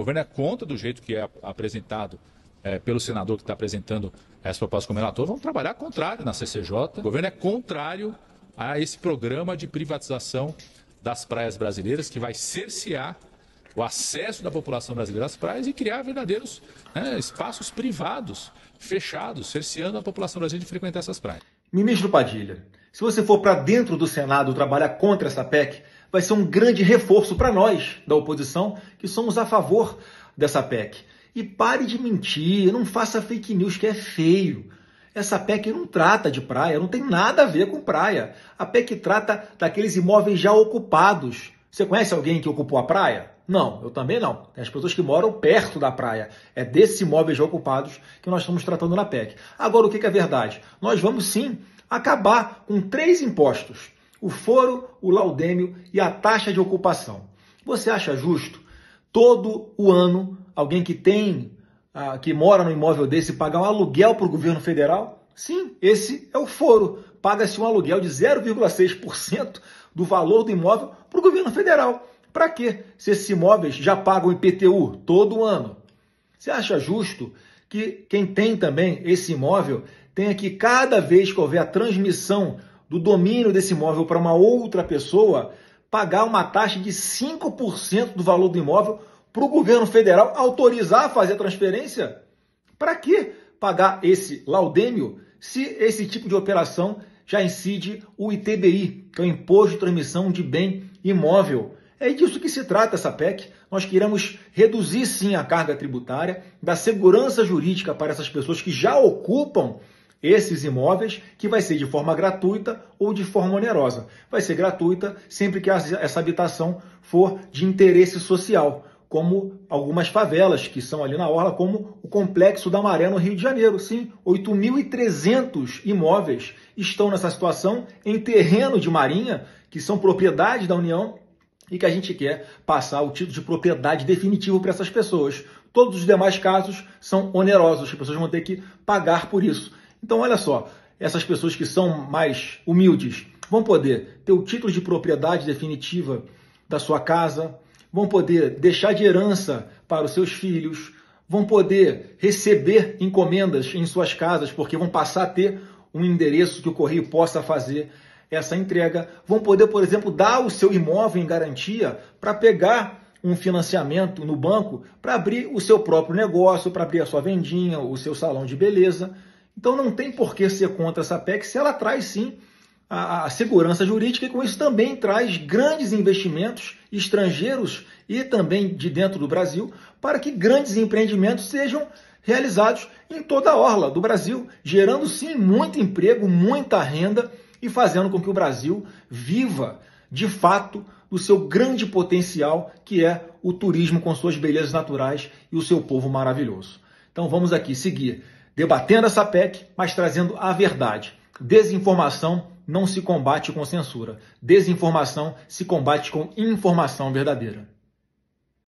governo é contra do jeito que é apresentado é, pelo senador que está apresentando essa proposta como relator. Vamos trabalhar contrário na CCJ. O governo é contrário a esse programa de privatização das praias brasileiras que vai cercear o acesso da população brasileira às praias e criar verdadeiros né, espaços privados, fechados, cerceando a população brasileira de frequentar essas praias. Ministro Padilha, se você for para dentro do Senado trabalhar contra essa PEC, vai ser um grande reforço para nós, da oposição, que somos a favor dessa PEC. E pare de mentir, não faça fake news que é feio. Essa PEC não trata de praia, não tem nada a ver com praia. A PEC trata daqueles imóveis já ocupados. Você conhece alguém que ocupou a praia? Não, eu também não. Tem as pessoas que moram perto da praia. É desses imóveis já ocupados que nós estamos tratando na PEC. Agora, o que é verdade? Nós vamos sim acabar com três impostos: o foro, o laudêmio e a taxa de ocupação. Você acha justo todo o ano alguém que tem, ah, que mora no imóvel desse, pagar um aluguel para o governo federal? Sim, esse é o foro. Paga-se um aluguel de 0,6% do valor do imóvel para o governo federal. Para quê? Se esses imóveis já pagam IPTU todo ano. Você acha justo que quem tem também esse imóvel tenha que, cada vez que houver a transmissão do domínio desse imóvel para uma outra pessoa, pagar uma taxa de 5% do valor do imóvel para o governo federal autorizar a fazer a transferência? Para que pagar esse laudêmio se esse tipo de operação já incide o ITBI, que é o Imposto de Transmissão de Bem Imóvel? É disso que se trata essa PEC. Nós queremos reduzir sim a carga tributária, dar segurança jurídica para essas pessoas que já ocupam esses imóveis, que vai ser de forma gratuita ou de forma onerosa. Vai ser gratuita sempre que essa habitação for de interesse social como algumas favelas que são ali na orla, como o Complexo da Maré no Rio de Janeiro. Sim, 8.300 imóveis estão nessa situação em terreno de marinha, que são propriedade da União e que a gente quer passar o título de propriedade definitivo para essas pessoas. Todos os demais casos são onerosos, as pessoas vão ter que pagar por isso. Então, olha só, essas pessoas que são mais humildes vão poder ter o título de propriedade definitiva da sua casa, vão poder deixar de herança para os seus filhos, vão poder receber encomendas em suas casas, porque vão passar a ter um endereço que o correio possa fazer essa entrega, vão poder, por exemplo, dar o seu imóvel em garantia para pegar um financiamento no banco para abrir o seu próprio negócio, para abrir a sua vendinha, o seu salão de beleza. Então não tem por que ser contra essa PEC se ela traz sim a, a segurança jurídica e com isso também traz grandes investimentos estrangeiros e também de dentro do Brasil para que grandes empreendimentos sejam realizados em toda a orla do Brasil, gerando sim muito emprego, muita renda e fazendo com que o Brasil viva de fato do seu grande potencial, que é o turismo com suas belezas naturais e o seu povo maravilhoso. Então vamos aqui seguir debatendo essa PEC, mas trazendo a verdade. Desinformação não se combate com censura. Desinformação se combate com informação verdadeira.